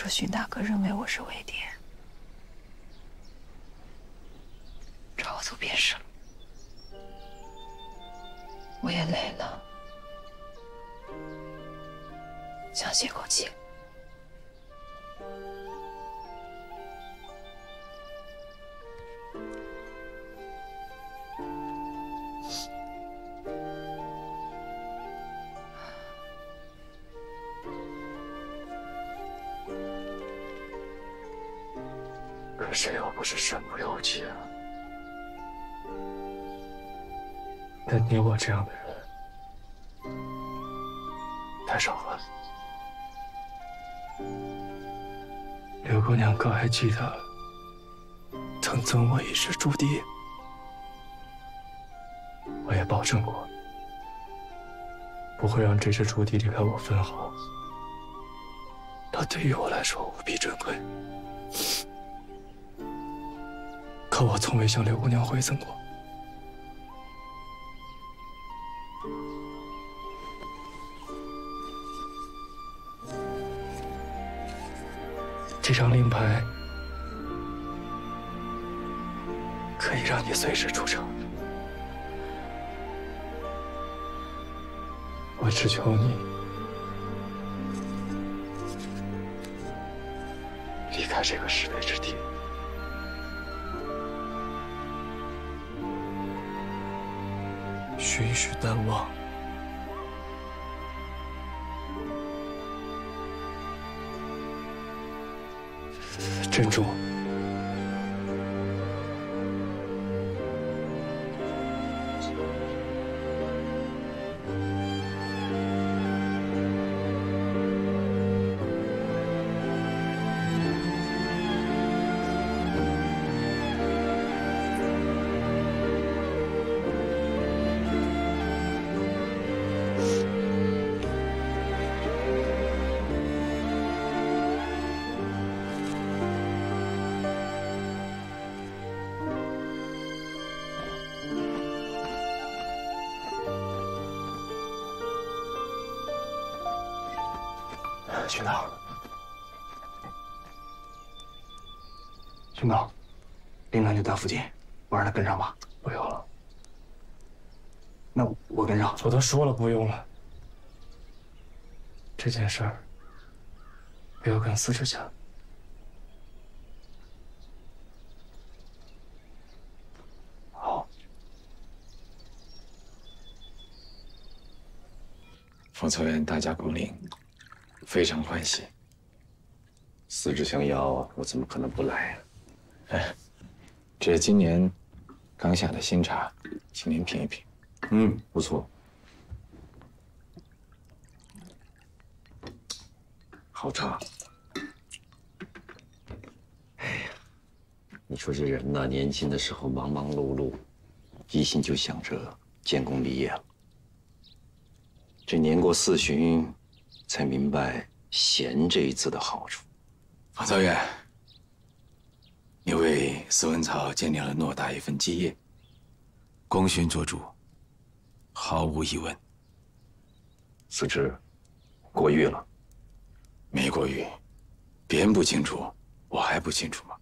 说荀大哥认为我是伪谍，找我做便是了。我也累了，想歇口气。谁又不是身不由己啊？但你我这样的人太少了。柳姑娘可还记得曾赠我一只朱棣？我也保证过，不会让这只朱棣离开我分毫。它对于我来说无比珍贵。可我从未向柳姑娘回赠过。这张令牌可以让你随时出城，我只求你离开这个是非之地。允许淡忘，珍重。林南就在附近，我让他跟上吧。不用了，那我跟上。我都说了不用了。这件事儿不要跟司职讲。好。冯曹院大驾光临。非常欢喜，四肢相邀，我怎么可能不来啊？哎，这是今年刚下的新茶，请您品一品。嗯，不错，好茶。哎呀，你说这人呐，年轻的时候忙忙碌碌，一心就想着建功立业了。这年过四旬。才明白“贤”这一字的好处。方曹远，你为司文草建立了偌大一份基业，功勋卓著，毫无疑问。此职过誉了，没过誉，别人不清楚，我还不清楚吗？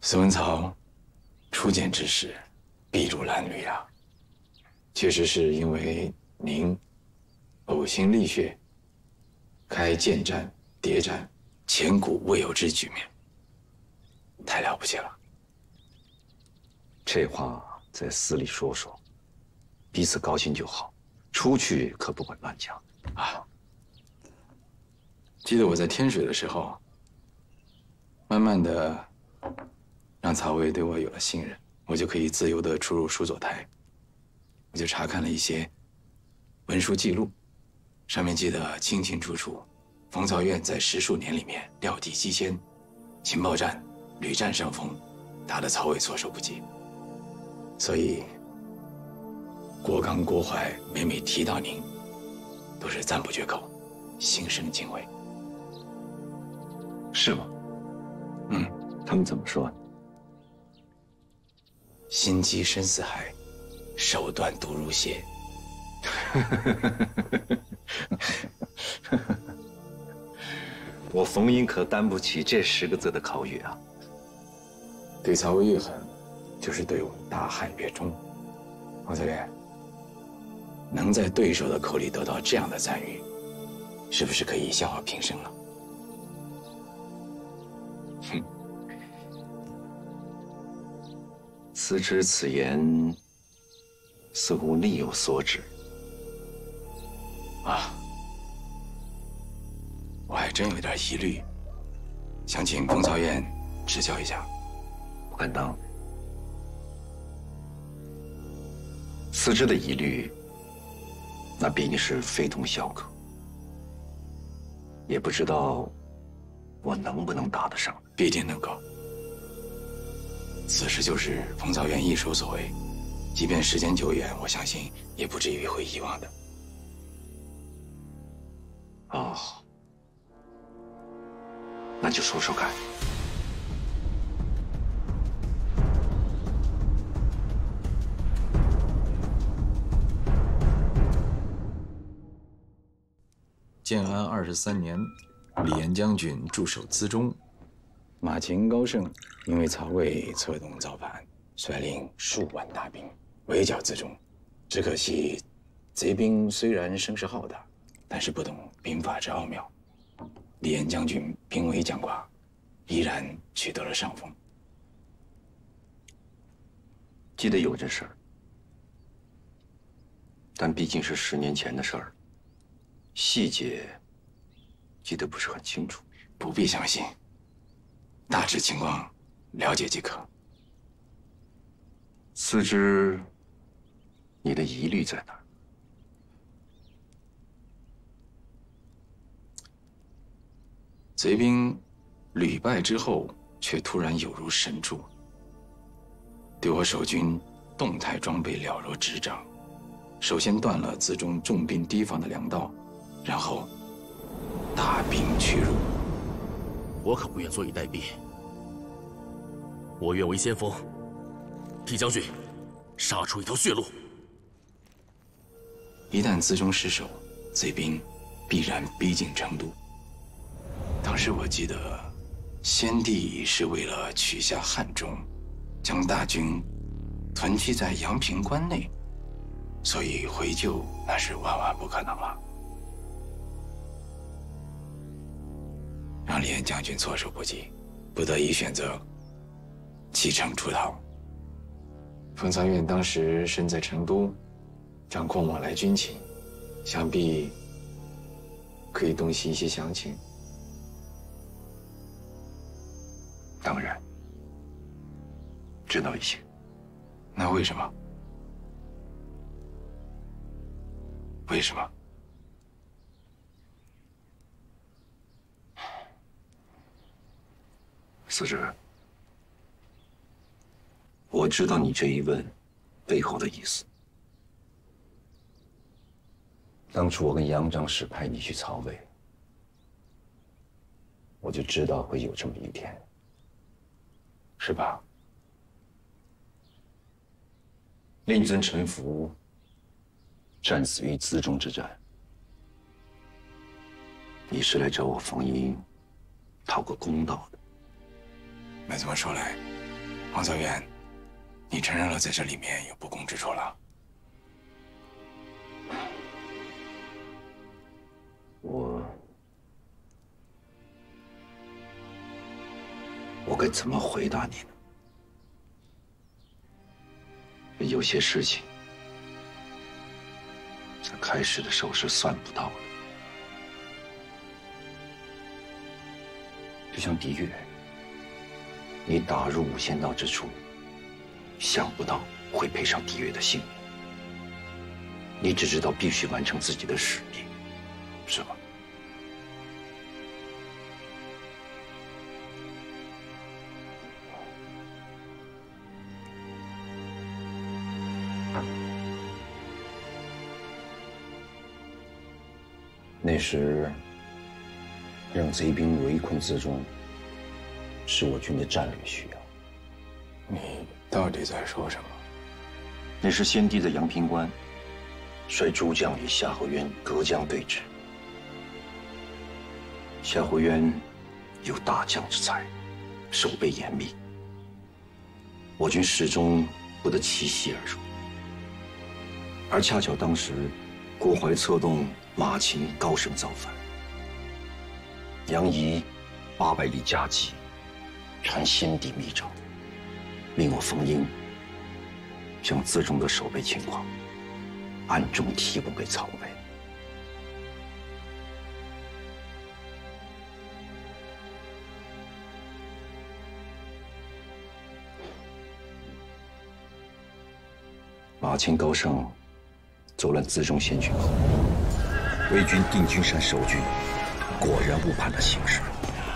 司文草初见之时。筚路蓝缕啊，确实是因为您呕心沥血，开建战、谍战，前古未有之局面，太了不起了。这话在私里说说，彼此高兴就好，出去可不管乱讲啊。记得我在天水的时候，慢慢的让曹魏对我有了信任。我就可以自由的出入书佐台，我就查看了一些文书记录，上面记得清清楚楚，冯曹院在十数年里面料敌机先，情报战屡占上风，打得曹魏措手不及。所以郭刚、郭淮每每提到您，都是赞不绝口，心生敬畏。是吗？嗯，他们怎么说？心机深似海，手段毒如血，我冯英可担不起这十个字的考语啊！对曹魏越狠，就是对我们大汉越忠。王司令，能在对手的口里得到这样的赞誉，是不是可以笑傲平生了？哼！此之此言，似乎另有所指。啊，我还真有点疑虑，想请冯曹院指教一下。不敢当。此之的疑虑，那毕竟是非同小可，也不知道我能不能答得上。必定能够。此事就是冯草原一手所为，即便时间久远，我相信也不至于会遗忘的。哦，那就说说看。建安二十三年，李严将军驻守资中，马秦高盛因为曹魏策动造反，率领数万大兵围剿资中。只可惜，贼兵虽然声势浩大。但是不懂兵法之奥妙，李严将军兵微将寡，依然取得了上风。记得有这事儿，但毕竟是十年前的事儿，细节记得不是很清楚。不必相信，大致情况了解即可。思之，你的疑虑在哪儿？贼兵屡败之后，却突然有如神助，对我守军动态装备了如指掌。首先断了自中重兵提防的粮道，然后大兵驱入。我可不愿坐以待毙，我愿为先锋，替将军杀出一条血路。一旦资中失守，贼兵必然逼近成都。当时我记得，先帝是为了取下汉中，将大军屯积在阳平关内，所以回救那是万万不可能了。让李严将军措手不及，不得已选择弃城出逃。封藏院当时身在成都，掌控往来军情，想必可以洞悉一些详情。当然，知道一些。那为什么？为什么？思之，我知道你这一问背后的意思。当初我跟杨长史派你去曹魏，我就知道会有这么一天。是吧？令尊臣服，战死于资中之战。你是来找我冯英讨个公道的。那这么说来，黄泽元，你承认了在这里面有不公之处了？我。我该怎么回答你呢？有些事情在开始的时候是算不到的，就像狄月，你打入五仙道之初，想不到会赔上狄月的性命，你只知道必须完成自己的使命，是吗？那时，让贼兵围困自中，是我军的战略需要。你到底在说什么？那时先帝在阳平关，率诸将与夏侯渊隔江对峙。夏侯渊有大将之才，守备严密，我军始终不得其袭而入。而恰巧当时，郭淮策动马秦高声造反，杨仪八百里加急，传先帝密诏，命我冯英将自重的守备情况暗中提供给曹魏。马秦高盛走了辎重先军后，魏军定军山守军果然误判了形势，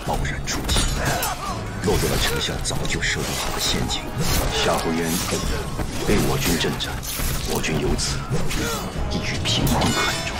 贸然出击，落入了丞相早就设定好的陷阱。夏侯渊被我军阵斩，我军由此一举平定汉中。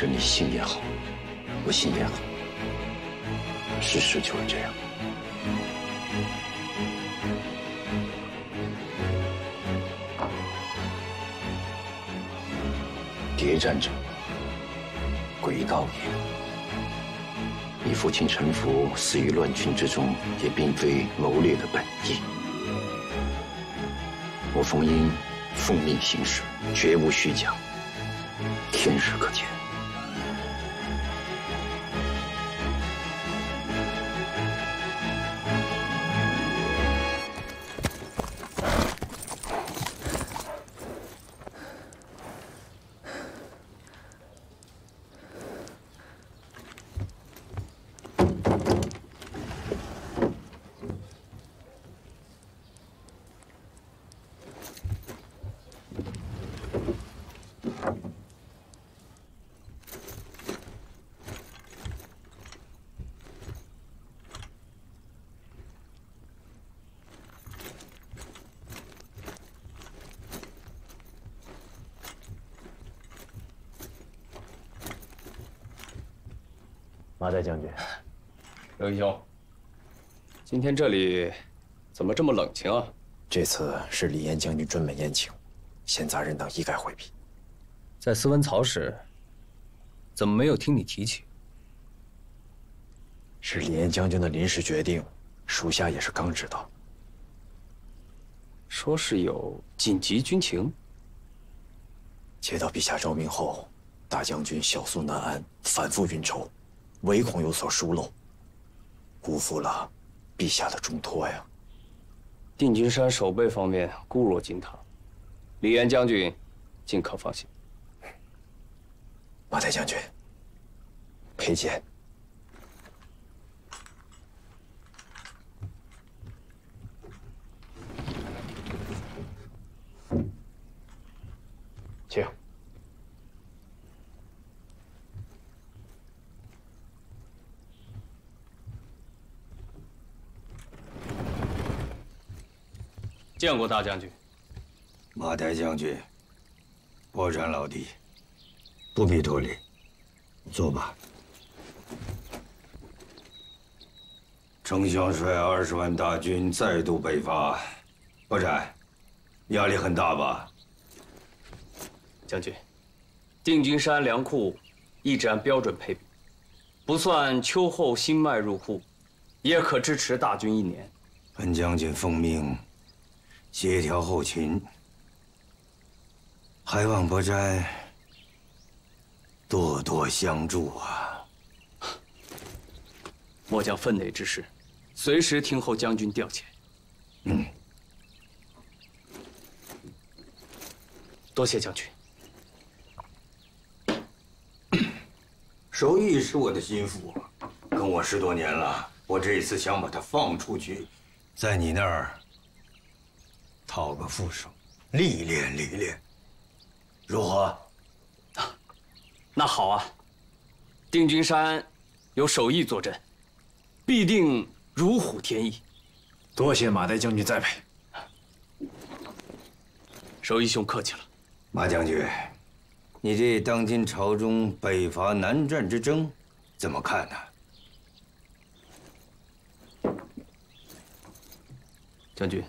这你信也好，不信也好，事实就是这样。谍战者，诡道也。你父亲陈福死于乱军之中，也并非谋略的本意。我冯英奉命行事，绝无虚假，天日可见。马岱将军，刘义兄，今天这里怎么这么冷清啊？这次是李岩将军专门宴请，闲杂人等一概回避。在斯文曹时，怎么没有听你提起？是李岩将军的临时决定，属下也是刚知道。说是有紧急军情。接到陛下诏命后，大将军小苏南安，反复运筹，唯恐有所疏漏，辜负了陛下的重托呀。定军山守备方面固若金汤，李严将军尽可放心。马太将军，佩剑。见过大将军。马岱将军，波斩老弟，不必多礼，坐吧。丞相率二十万大军再度北伐，波斩，压力很大吧？将军，定军山粮库一直按标准配比，不算秋后新麦入库，也可支持大军一年。本将军奉命协调后勤，还望伯斋多多相助啊！末将分内之事，随时听候将军调遣。嗯，多谢将军。守义是我的心腹，跟我十多年了。我这一次想把他放出去，在你那儿。讨个副手，历练历练，如何？那好啊，定军山有守义坐镇，必定如虎添翼。多谢马代将军栽培。守义兄客气了。马将军，你对当今朝中北伐南战之争怎么看呢？将军，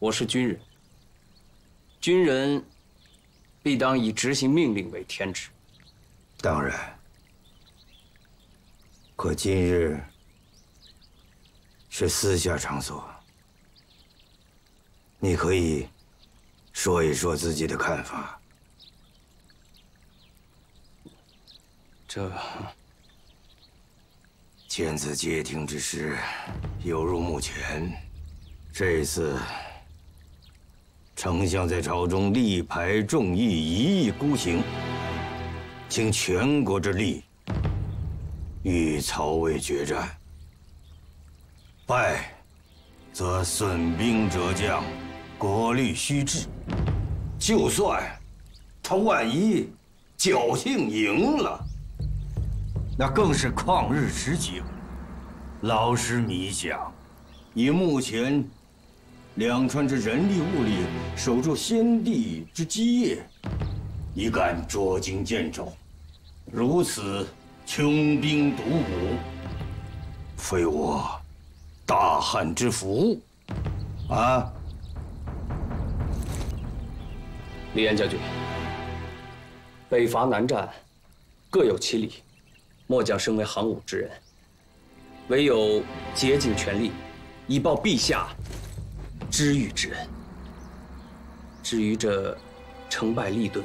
我是军人，军人必当以执行命令为天职。当然，可今日是私下场所，你可以说一说自己的看法。这天子接听之事，犹如目前。这一次，丞相在朝中力排众议，一意孤行，倾全国之力与曹魏决战。败，则损兵折将，国力虚掷；就算他万一侥幸赢了，那更是旷日持久。老师迷想，以目前。两川之人力物力守住先帝之基业，已敢捉襟见肘，如此穷兵黩武，非我大汉之福啊！李岩将军，北伐南战各有其理，末将身为行伍之人，唯有竭尽全力，以报陛下。知遇之恩。至于这成败利钝，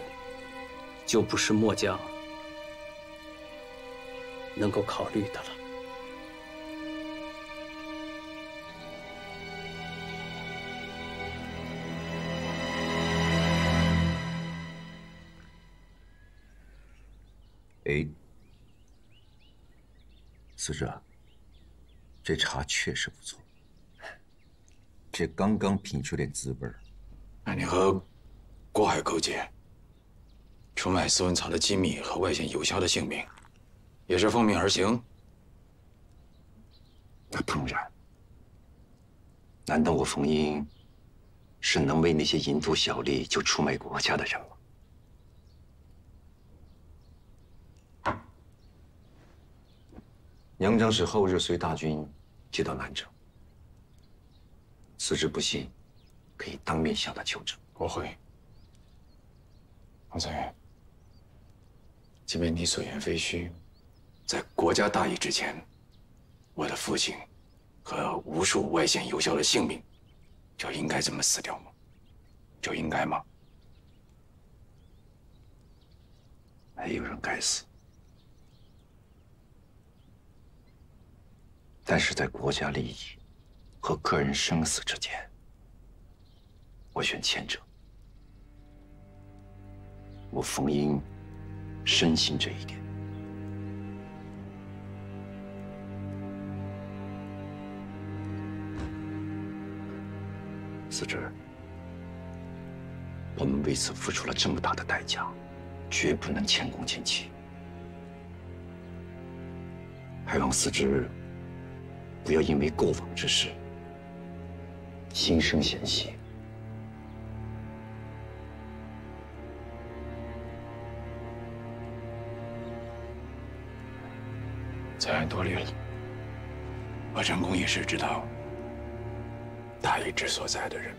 就不是末将能够考虑的了。哎，死者，这茶确实不错。这刚刚品出点滋味儿。那你和郭海勾结，出卖斯文草的机密和外线有效的性命，也是奉命而行？那当然。难道我冯英是能为那些蝇头小利就出卖国家的人吗？娘将使后日随大军接到南城。此事不信，可以当面向他求证。我会。王三元，即便你所言非虚，在国家大义之前，我的父亲和无数外线游校的性命，就应该这么死掉吗？就应该吗？没有人该死，但是在国家利益。和个人生死之间，我选前者。我冯英深信这一点。司职，我们为此付出了这么大的代价，绝不能前功尽弃。还望司职不要因为过往之事。心生嫌隙，在下多虑了。我陈公一是知道大义之所在的人。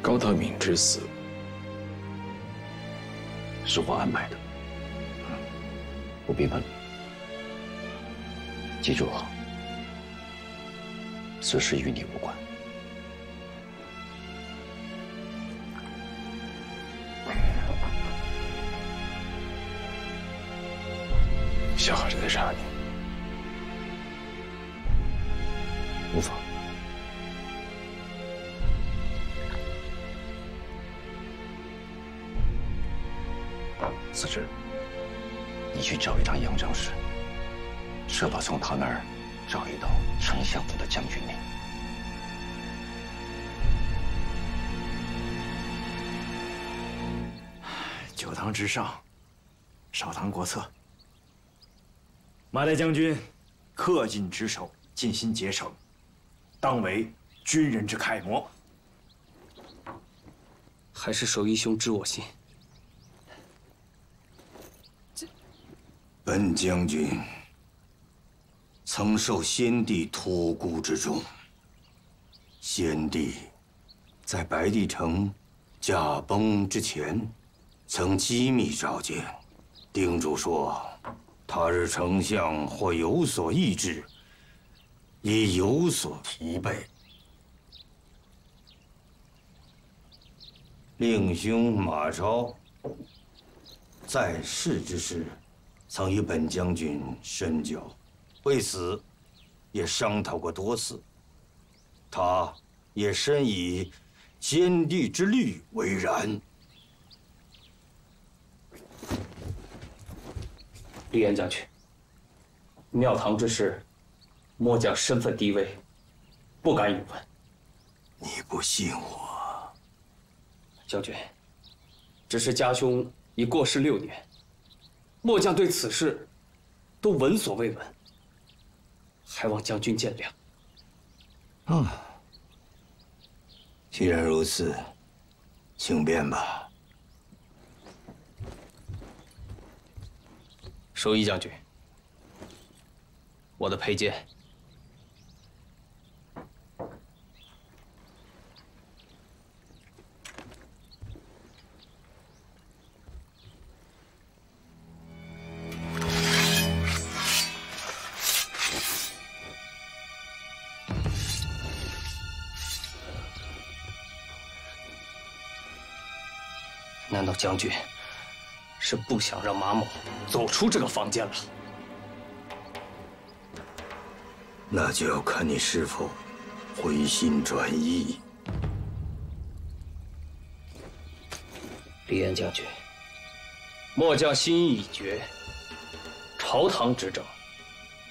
高德敏之死是我安排的。不必问，记住，此事与你无关。小孩子在杀你，无妨。去找一趟杨正史，设法从他那儿找一道丞相府的将军令。九堂之上，少堂国策。马岱将军恪尽职守，尽心竭诚，当为军人之楷模。还是守义兄知我心。本将军曾受先帝托孤之重，先帝在白帝城驾崩之前，曾机密召见，叮嘱说，他日丞相或有所异志，已有所疲惫。令兄马超在世之时，曾与本将军深交，为此也商讨过多次。他也深以先帝之虑为然。李岩将军，庙堂之事，末将身份低微，不敢与问。你不信我？将军，只是家兄已过世六年，末将对此事都闻所未闻，还望将军见谅。啊，既然如此，请便吧。守义将军，我的佩剑。将军是不想让马某走出这个房间了？那就要看你是否回心转意。李岩将军，末将心意已决，朝堂之政，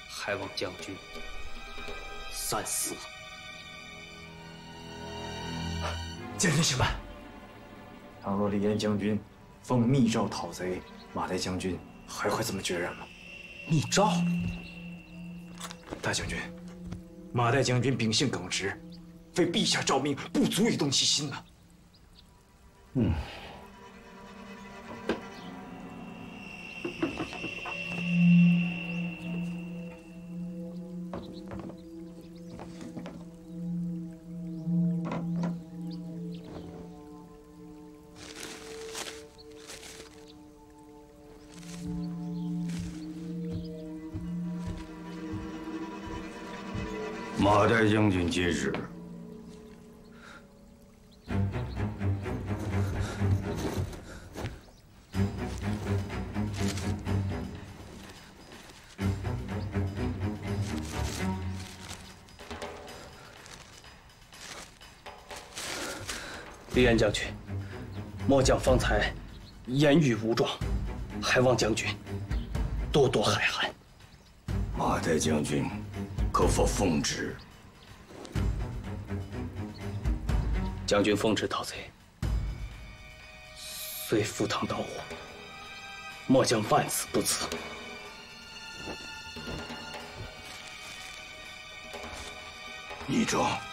还望将军三思。将军请慢。倘若李岩将军奉密诏讨贼，马岱将军还会这么决然吗？密诏？大将军，马岱将军秉性耿直，非陛下诏命不足以动其心呐。嗯。将军接旨。李渊将军，末将方才言语无状，还望将军多多海涵。马岱将军。可否奉旨？将军奉旨讨贼，虽赴汤蹈火，末将万死不辞。义庄。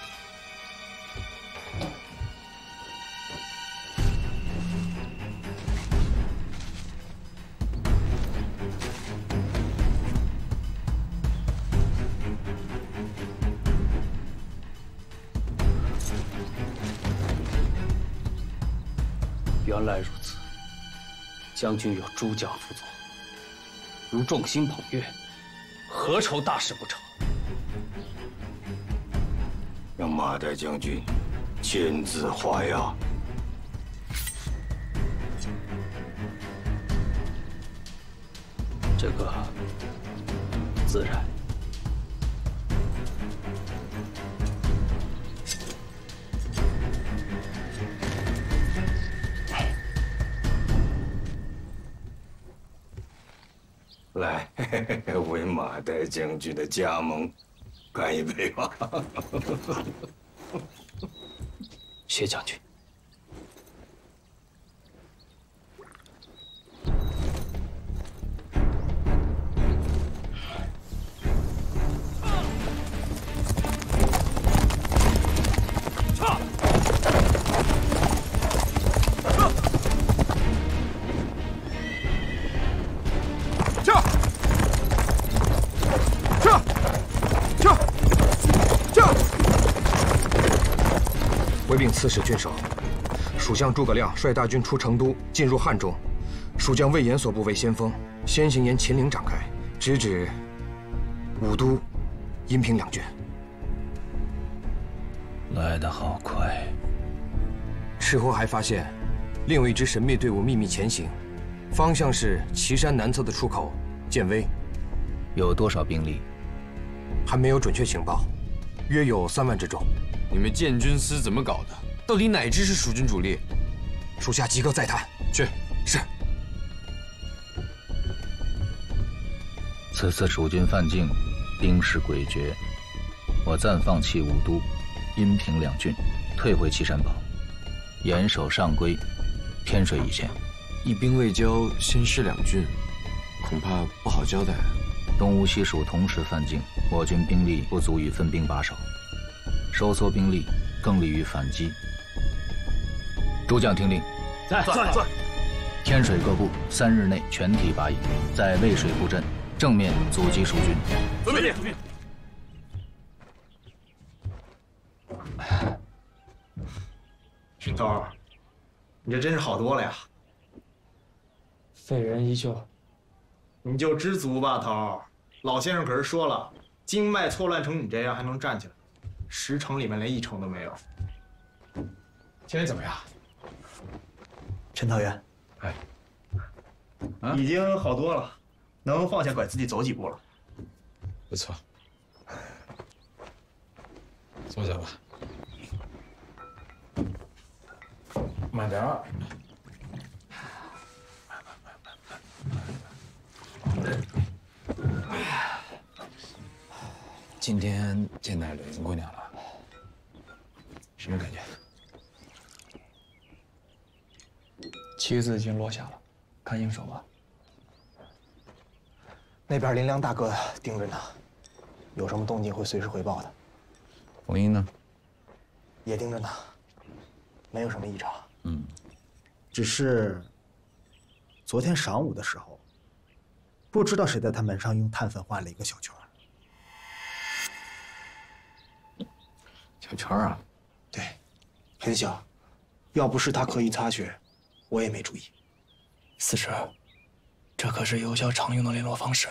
将军有诸将辅佐，如众星捧月，何愁大事不成？让马岱将军签字画押，这个自然。为马岱将军的加盟干一杯吧。谢将军。刺史郡守，蜀将诸葛亮率大军出成都，进入汉中。蜀将魏延所部为先锋，先行沿秦岭展开，直指武都、阴平两郡。来得好快。事后还发现，另有一支神秘队伍秘密前行，方向是岐山南侧的出口建威。有多少兵力？还没有准确情报，约有三万之众。你们建军司怎么搞的？到底哪支是蜀军主力？属下即刻再谈。去。是。此次蜀军犯境，兵势诡谲，我暂放弃武都、阴平两郡，退回岐山堡，严守上归、天水一线。一兵未交，先失两郡，恐怕不好交代。东吴西蜀同时犯境，我军兵力不足以分兵把守。收缩兵力，更利于反击。诸将听令，在在在。天水各部三日内全体拔营，在渭水布阵，正面阻击蜀军。遵命。荀头，你这真是好多了呀！废人依旧，你就知足吧，头。老先生可是说了，经脉错乱成你这样还能站起来？十成里面连一成都没有。今天怎么样？陈桃园，哎，已经好多了，能放下拐自己走几步了。不错，坐下吧。慢点儿。今天见到柳云姑娘了，什么感觉？棋子已经落下了，看应手吧。那边林良大哥盯着呢，有什么动静会随时回报的。冯英呢？也盯着呢，没有什么异常。嗯，只是昨天晌午的时候，不知道谁在他门上用碳粉画了一个小圈。小圈啊，对，很小，要不是他刻意擦血，我也没注意。四师，这可是有效常用的联络方式。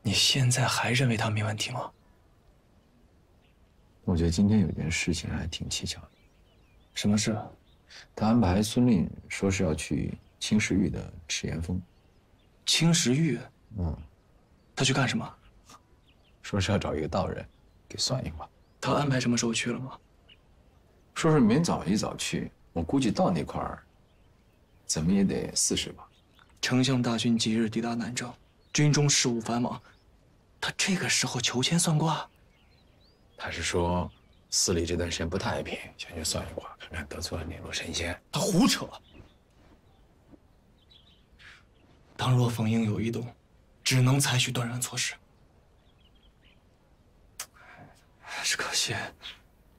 你现在还认为他没问题吗？我觉得今天有件事情还挺蹊跷的。什么事？他安排孙令说是要去青石峪的赤岩峰。青石峪？嗯。他去干什么？说是要找一个道人给算一卦。他安排什么时候去了吗？说是明早一早去，我估计到那块儿，怎么也得四十吧。丞相大军即日抵达南郑，军中事务繁忙，他这个时候求签算卦？他是说寺里这段时间不太平，想去算一卦，看看得罪了哪路神仙。他胡扯！当若冯英有异动，只能采取断然措施。只可惜，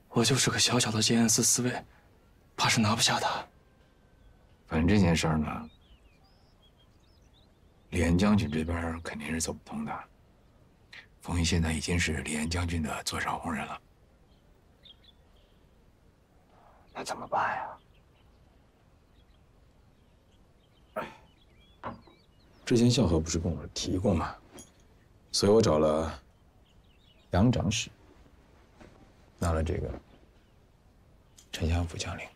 我就是个小小的建安司司卫，怕是拿不下他。反正这件事儿呢，李岩将军这边肯定是走不通的。冯英现在已经是李岩将军的座上红人了，那怎么办呀？之前孝和不是跟我提过吗？所以我找了杨长史。拿了这个丞相府将领，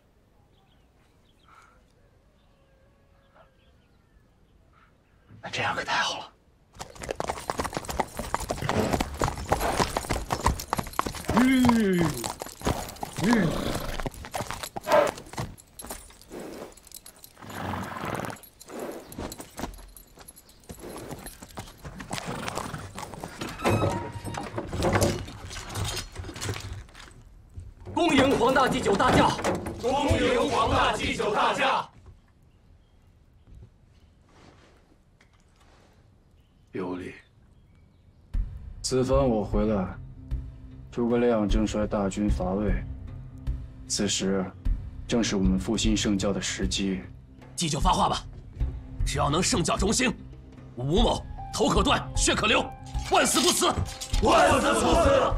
这样可太好了。恭迎黄大祭酒大驾，恭迎黄大祭酒大驾。此番我回来，诸葛亮正率大军伐魏，此时正是我们复兴圣教的时机。祭酒发话吧，只要能圣教中兴，吴某头可断，血可流，万死不辞！万死不辞！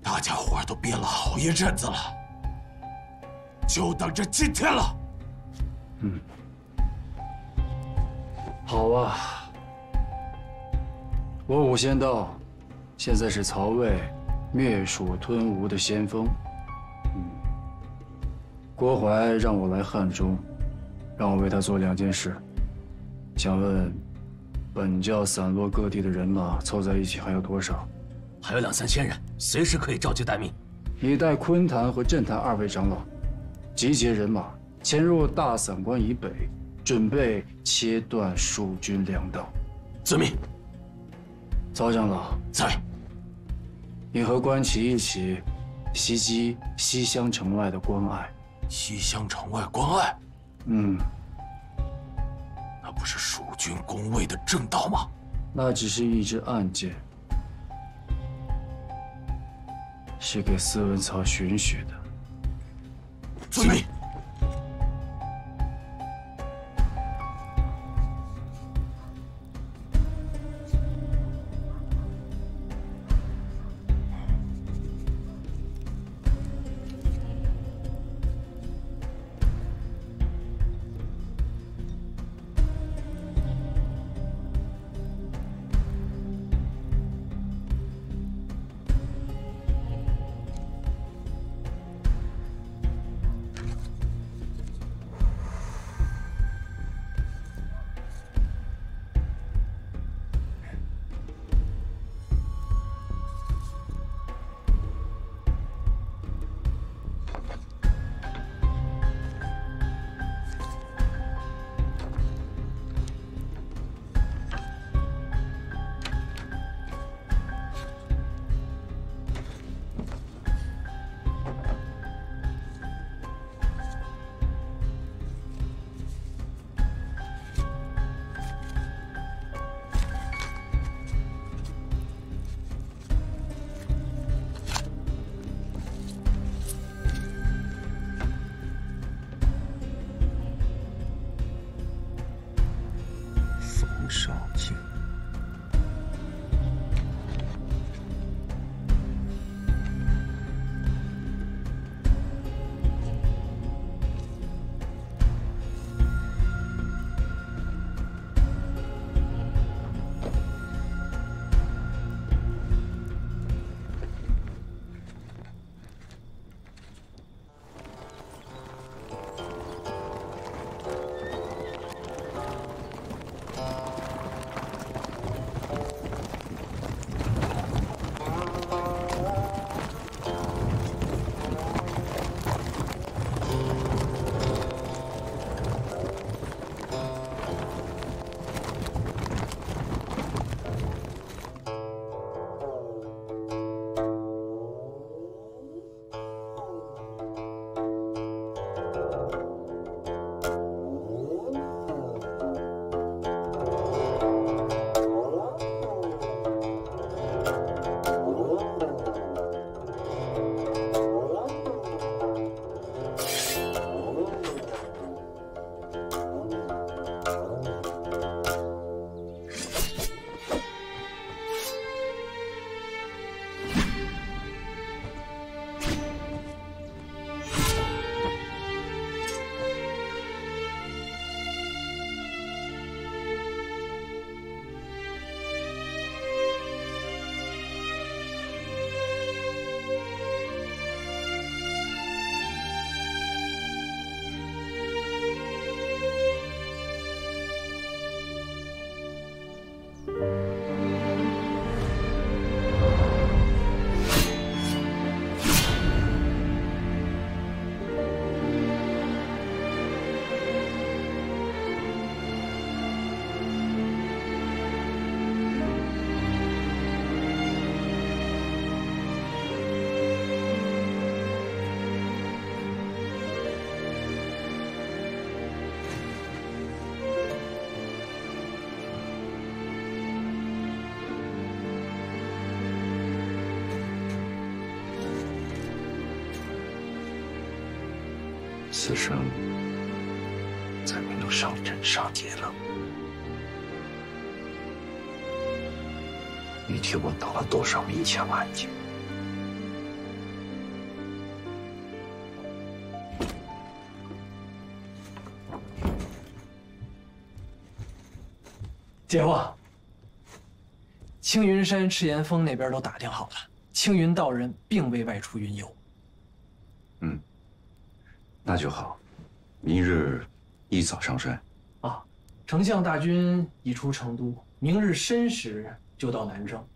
大家伙都憋了好一阵子了，就等着今天了。嗯，好啊。我武仙道，现在是曹魏灭蜀吞吴的先锋。嗯，郭淮让我来汉中，让我为他做两件事。想问，本教散落各地的人马凑在一起还有多少？还有两三千人，随时可以召集待命。你带昆坛和镇坛二位长老，集结人马，潜入大散关以北，准备切断蜀军粮道。遵命。曹长老在。你和关奇一起袭击西乡城外的关隘。西乡城外关隘？嗯，那不是蜀军攻魏的正道吗？那只是一支暗箭，是给司文曹寻血的。遵命。此生再没能上阵杀劫了。你替我挡了多少明枪暗箭？姐夫，青云山赤岩峰那边都打听好了，青云道人并未外出云游。嗯，那就好。明日一早上山。啊，丞相大军已出成都，明日申时就到南郑。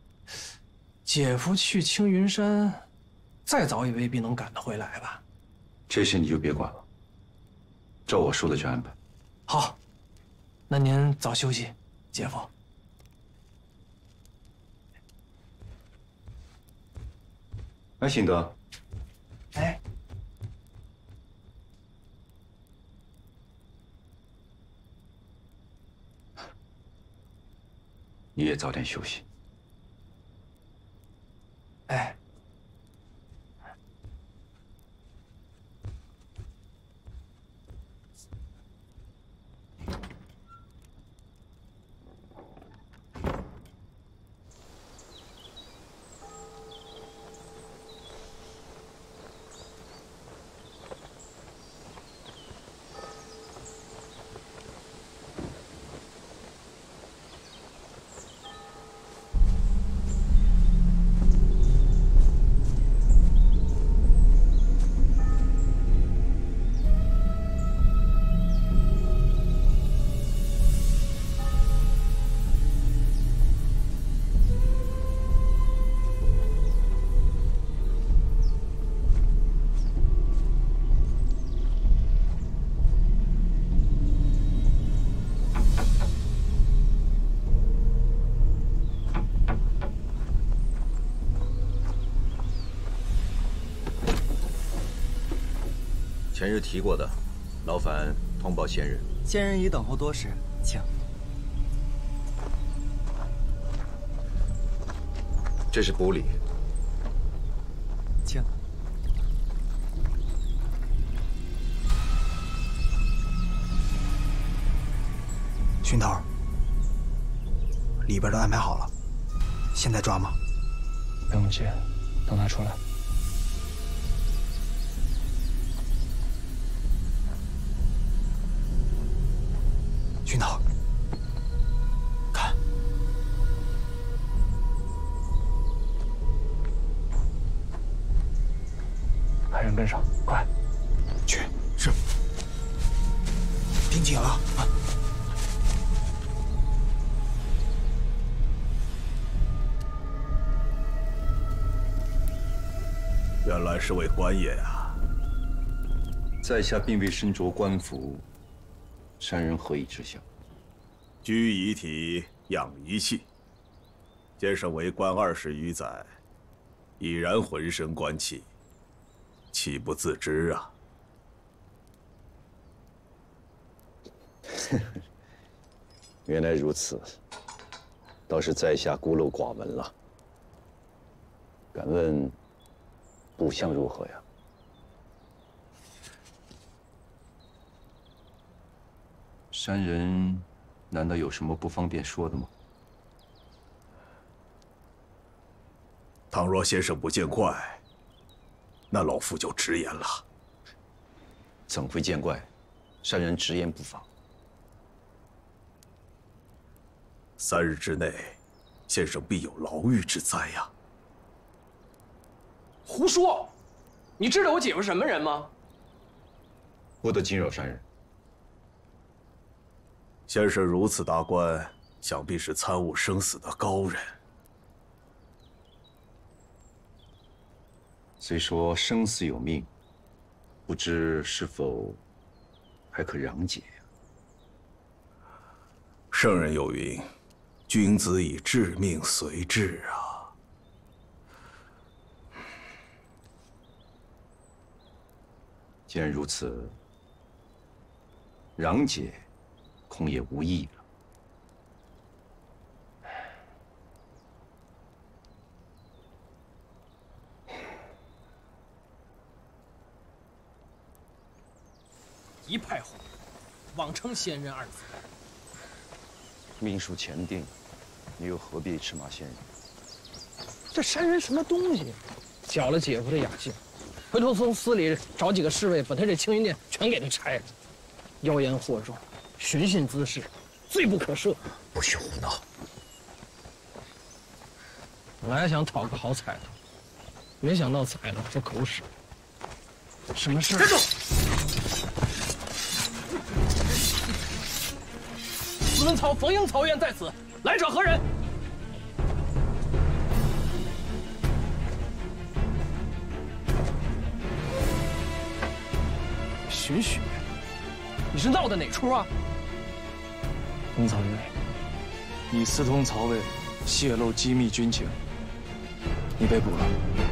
姐夫去青云山，再早也未必能赶得回来吧？这些你就别管了，照我说的去安排。好，那您早休息，姐夫。哎，辛德。哎。你也早点休息。哎。前日提过的，劳烦通报仙人。仙人已等候多时，请。这是补礼。请。熏头，里边都安排好了，现在抓吗？不用急，等他出来。是位官爷啊！在下并未身着官服。山人何以知晓？居遗体，养遗气。先生为官二十余载，已然浑身官气，岂不自知啊？原来如此，倒是在下孤陋寡闻了。敢问，部相如何呀？山人，难道有什么不方便说的吗？倘若先生不见怪，那老夫就直言了。怎会见怪？山人直言不妨。三日之内，先生必有牢狱之灾呀！胡说！你知道我姐夫什么人吗？不得惊扰山人。先生如此达观，想必是参悟生死的高人。虽说生死有命，不知是否还可攘解呀？圣人有云：“君子以致命随志啊。”既然如此，攘解。恐也无益了。一派胡言，妄称仙人二字。命数前定，你又何必吃马仙人？这山人什么东西？搅了姐夫的雅兴，回头从司里找几个侍卫，把他这青云殿全给他拆了。妖言惑众，寻衅滋事，罪不可赦。不许胡闹！本来想讨个好彩头，没想到踩了这狗屎。什么事？站住！司文曹逢迎曹院在此，来者何人？允许，你是闹的哪出啊？公曹云，你私通曹魏，泄露机密军情，你被捕了。